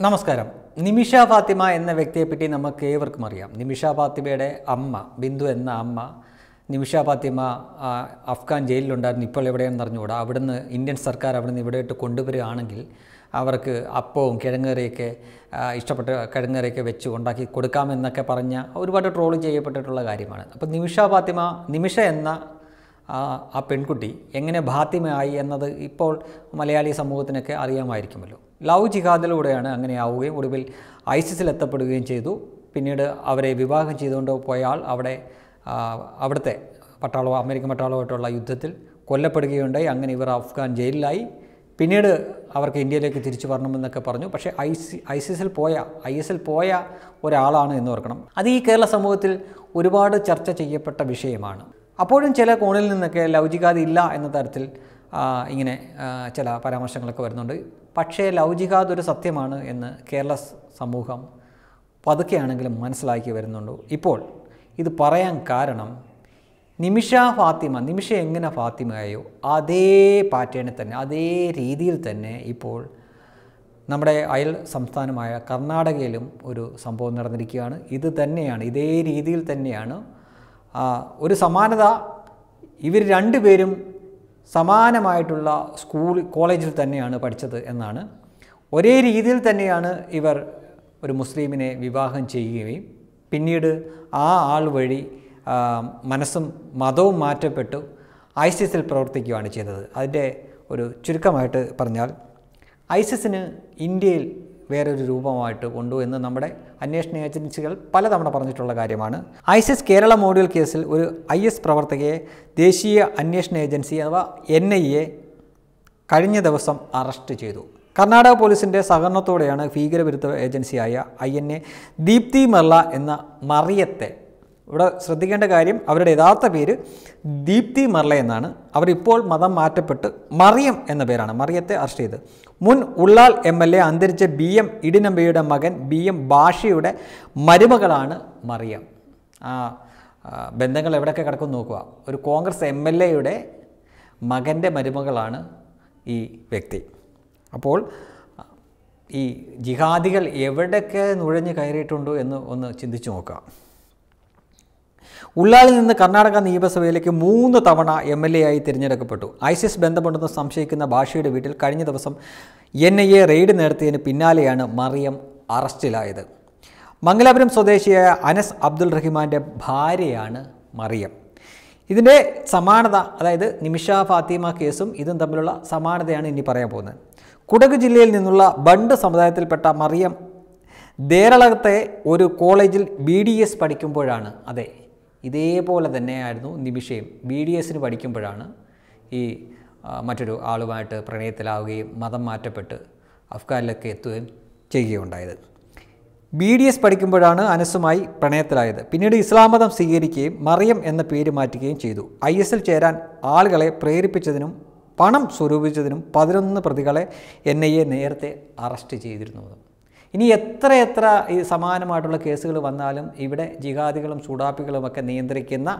നമസ്കാരം. നിമിഷ ഫാത്തിമ എന്ന വ്യക്തിയെപ്പറ്റി നമുക്ക് ഏവർക്കും അറിയാം. നിമിഷ ഫാത്തിമയുടെ അമ്മ ബിന്ദു എന്ന അമ്മ നിമിഷ ഫാത്തിമ അഫ്ഗാൻ ജയിലിലുണ്ടായിരുന്നു. ഇപ്പോൾ എവിടെയാണെന്ന് അറിഞ്ഞുകൂടാ. അവിടുന്ന് ഇന്ത്യൻ സർക്കാർ അവിടുന്ന് ഇവിടെയിട്ട് കൊണ്ടുവരികയാണെങ്കിൽ അവർക്ക് അപ്പവും കിഴങ്ങേറിയൊക്കെ ഇഷ്ടപ്പെട്ട കിഴങ്ങേറിയൊക്കെ വെച്ച് ഉണ്ടാക്കി കൊടുക്കാമെന്നൊക്കെ പറഞ്ഞ ഒരുപാട് ട്രോൾ ചെയ്യപ്പെട്ടിട്ടുള്ള കാര്യമാണ്. അപ്പോൾ നിമിഷ ഫാത്തിമ നിമിഷ എന്ന ആ പെൺകുട്ടി എങ്ങനെ ഭാത്യമായി എന്നത് ഇപ്പോൾ മലയാളി സമൂഹത്തിനൊക്കെ അറിയാമായിരിക്കുമല്ലോ. ലവ് ജിഹാദിലൂടെയാണ് അങ്ങനെ ആവുകയും ഒടുവിൽ ഐസിസിൽ എത്തപ്പെടുകയും ചെയ്തു. പിന്നീട് അവരെ വിവാഹം ചെയ്തുകൊണ്ട് പോയാൽ അവിടെ അവിടുത്തെ പട്ടാളവും അമേരിക്കൻ പട്ടാളവുമായിട്ടുള്ള യുദ്ധത്തിൽ കൊല്ലപ്പെടുകയുണ്ടായി. അങ്ങനെ ഇവർ അഫ്ഗാൻ ജയിലിലായി. പിന്നീട് അവർക്ക് ഇന്ത്യയിലേക്ക് തിരിച്ചു വരണമെന്നൊക്കെ പറഞ്ഞു. പക്ഷേ ഐ സി ഐ സി എസിൽ പോയ ഐ പോയ ഒരാളാണ് എന്ന് ഓർക്കണം. അത് ഈ കേരള സമൂഹത്തിൽ ഒരുപാട് ചർച്ച ചെയ്യപ്പെട്ട വിഷയമാണ്. അപ്പോഴും ചില കോണിൽ നിന്നൊക്കെ ലൗചികാത ഇല്ല എന്ന തരത്തിൽ ഇങ്ങനെ ചില പരാമർശങ്ങളൊക്കെ വരുന്നുണ്ട്. പക്ഷേ ലൗചികാത് ഒരു സത്യമാണ് എന്ന് കേരള സമൂഹം പതുക്കെയാണെങ്കിലും മനസ്സിലാക്കി വരുന്നുണ്ട്. ഇപ്പോൾ ഇത് പറയാൻ കാരണം നിമിഷ ഫാത്തിമ നിമിഷ എങ്ങനെ ഫാത്തിമയായോ അതേ പാറ്റേണിൽ തന്നെ അതേ രീതിയിൽ തന്നെ ഇപ്പോൾ നമ്മുടെ അയൽ സംസ്ഥാനമായ കർണാടകയിലും ഒരു സംഭവം നടന്നിരിക്കുകയാണ്. ഇത് തന്നെയാണ് ഇതേ രീതിയിൽ തന്നെയാണ് ഒരു സമാനത ഇവർ രണ്ടുപേരും സമാനമായിട്ടുള്ള സ്കൂൾ കോളേജിൽ തന്നെയാണ് പഠിച്ചത് എന്നാണ്. ഒരേ രീതിയിൽ തന്നെയാണ് ഇവർ ഒരു മുസ്ലിമിനെ വിവാഹം ചെയ്യുകയും പിന്നീട് ആ ആൾ വഴി മനസ്സും മതവും മാറ്റപ്പെട്ടു ഐസിസിൽ പ്രവർത്തിക്കുകയാണ് ചെയ്തത്. അതിന്റെ ഒരു ചുരുക്കമായിട്ട് പറഞ്ഞാൽ ഐസിസിന് ഇന്ത്യയിൽ വേറൊരു രൂപമായിട്ട് കൊണ്ടു എന്ന് നമ്മുടെ അന്വേഷണ ഏജൻസികൾ പലതവണ പറഞ്ഞിട്ടുള്ള കാര്യമാണ്. ഐസിസ് കേരള മോഡ്യൂൾ കേസിൽ ഒരു ഐ എസ് പ്രവർത്തകയെ ദേശീയ അന്വേഷണ ഏജൻസി അഥവാ എൻ ഐ എ കഴിഞ്ഞ ദിവസം അറസ്റ്റ് ചെയ്തു. കർണാടക പോലീസിന്റെ സഹകരണത്തോടെയാണ് ഭീകരവിരുദ്ധ ഏജൻസിയായ I N A Deepthi Merla എന്ന മറിയത്തെ ഇവിടെ ശ്രദ്ധിക്കേണ്ട കാര്യം അവരുടെ യഥാർത്ഥ പേര് ദീപ്തി മർല എന്നാണ്. അവരിപ്പോൾ മതം മാറ്റപ്പെട്ട് മറിയം എന്ന പേരാണ്. മറിയത്തെ അറസ്റ്റ് ചെയ്ത്. മുൻ ഉള്ളാൽ എം എൽ എ അന്തരിച്ച ബി എം ഇടിനമ്പയുടെ മകൻ ബി എം ബാഷിയുടെ മരുമകളാണ് മറിയം. ആ ബന്ധങ്ങൾ എവിടെയൊക്കെ കിടക്കും നോക്കുക. ഒരു കോൺഗ്രസ് എം എൽ എയുടെ മകന്റെ മരുമകളാണ് ഈ വ്യക്തി. അപ്പോൾ ഈ ജിഹാദികൾ എവിടെയൊക്കെ നുഴഞ്ഞു കയറിയിട്ടുണ്ടോ എന്ന് ഒന്ന് ചിന്തിച്ചു നോക്കുക. ഉള്ളാളിൽ നിന്ന് കർണാടക നിയമസഭയിലേക്ക് മൂന്ന് തവണ എം എൽ എ ആയി തിരഞ്ഞെടുക്കപ്പെട്ടു. ഐസിസ് ബന്ധമുണ്ടെന്ന് സംശയിക്കുന്ന ഭാഷയുടെ വീട്ടിൽ കഴിഞ്ഞ ദിവസം എൻ ഐ എ റെയ്ഡ് നടത്തിയതിന് പിന്നാലെയാണ് മറിയം അറസ്റ്റിലായത്. മംഗലാപുരം സ്വദേശിയായ അനസ് അബ്ദുൾ റഹിമാന്റെ ഭാര്യയാണ് മറിയം. ഇതിന്റെ സമാനത അതായത് നിമിഷ ഫാത്തിമ കേസും ഇതും തമ്മിലുള്ള സമാനതയാണ് ഇനി പറയാൻ പോകുന്നത്. കുടക് ജില്ലയിൽ നിന്നുള്ള ബണ്ട് സമുദായത്തിൽപ്പെട്ട മറിയം ദേരളത്തെ ഒരു കോളേജിൽ ബി ഡി എസ് പഠിക്കുമ്പോഴാണ്. അതെ ഇതേപോലെ തന്നെയായിരുന്നു നിമിഷയും. ബി ഡി എസിന് പഠിക്കുമ്പോഴാണ് ഈ മറ്റൊരു ആളുമായിട്ട് പ്രണയത്തിലാവുകയും മതം മാറ്റപ്പെട്ട് അഫ്ഗാനിലൊക്കെ എത്തുകയും ചെയ്യുകയുണ്ടായത്. ബി ഡി എസ് പഠിക്കുമ്പോഴാണ് അനസുമായി പ്രണയത്തിലായത്. പിന്നീട് ഇസ്ലാം മതം സ്വീകരിക്കുകയും മറിയം എന്ന പേര് മാറ്റുകയും ചെയ്തു. ഐ എസ് എൽ ചേരാൻ ആളുകളെ പ്രേരിപ്പിച്ചതിനും പണം സ്വരൂപിച്ചതിനും പതിനൊന്ന് പ്രതികളെ എൻ ഐ എ നേരത്തെ അറസ്റ്റ് ചെയ്തിരുന്നു. ഇനി എത്ര എത്ര ഈ സമാനമായിട്ടുള്ള കേസുകൾ വന്നാലും ഇവിടെ ജിഹാദികളും ചൂടാപ്പികളും ഒക്കെ നിയന്ത്രിക്കുന്ന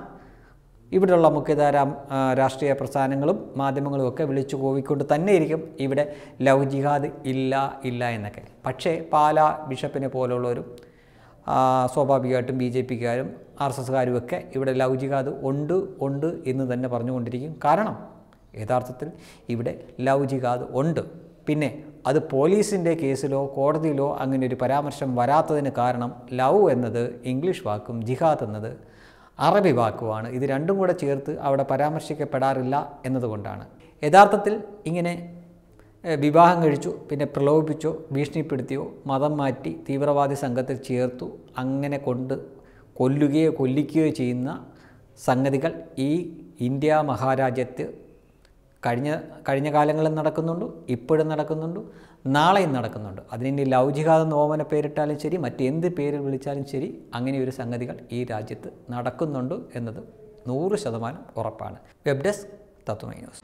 ഇവിടെയുള്ള മുഖ്യധാര രാഷ്ട്രീയ പ്രസ്ഥാനങ്ങളും മാധ്യമങ്ങളും ഒക്കെ വിളിച്ചു കോവിക്കൊണ്ട് തന്നെയിരിക്കും ഇവിടെ ലവ് ജിഹാദ് ഇല്ല ഇല്ല എന്നൊക്കെ. പക്ഷേ പാല ബിഷപ്പിനെ പോലുള്ളവരും സ്വാഭാവികമായിട്ടും ബി ജെ പിക്കാരും ആർ എസ് എസ്കാരും ഒക്കെ ഇവിടെ ലവ് ജിഹാദ് ഉണ്ട് ഉണ്ട് എന്ന് തന്നെ പറഞ്ഞുകൊണ്ടിരിക്കും. കാരണം യഥാർത്ഥത്തിൽ ഇവിടെ ലവ് ജിഹാദ് ഉണ്ട്. പിന്നെ അത് പോലീസിന്റെ കേസിലോ കോടതിയിലോ അങ്ങനെ ഒരു പരാമർശം വരാത്തതിന് കാരണം ലവ് എന്നത് ഇംഗ്ലീഷ് വാക്കും ജിഹാദ് എന്നത് അറബി വാക്കുമാണ്. ഇത് രണ്ടും കൂടെ ചേർത്ത് അവിടെ പരാമർശിക്കപ്പെടാറില്ല എന്നതുകൊണ്ടാണ്. യഥാർത്ഥത്തിൽ ഇങ്ങനെ വിവാഹം കഴിച്ചു പിന്നെ പ്രലോഭിപ്പിച്ചോ ഭീഷണിപ്പെടുത്തിയോ മതം മാറ്റി തീവ്രവാദി സംഘത്തിൽ ചേർത്തു അങ്ങനെ കൊണ്ട് കൊല്ലുകയോ കൊല്ലിക്കുകയോ ചെയ്യുന്ന സംഗതികൾ ഈ ഇന്ത്യ മഹാരാജ്യത്ത് കഴിഞ്ഞ കഴിഞ്ഞ കാലങ്ങളിൽ നടക്കുന്നുണ്ട് ഇപ്പോഴും നടക്കുന്നുണ്ട് നാളെയും നടക്കുന്നുണ്ട്. അതിനി എന്ന് ഓമന പേരിട്ടാലും ശരി മറ്റെന്ത് പേര് വിളിച്ചാലും ശരി അങ്ങനെ ഒരു സംഗതികൾ ഈ രാജ്യത്ത് നടക്കുന്നുണ്ട് എന്നത് നൂറ് ശതമാനം ഉറപ്പാണ്. Web desk Tatwamayi news.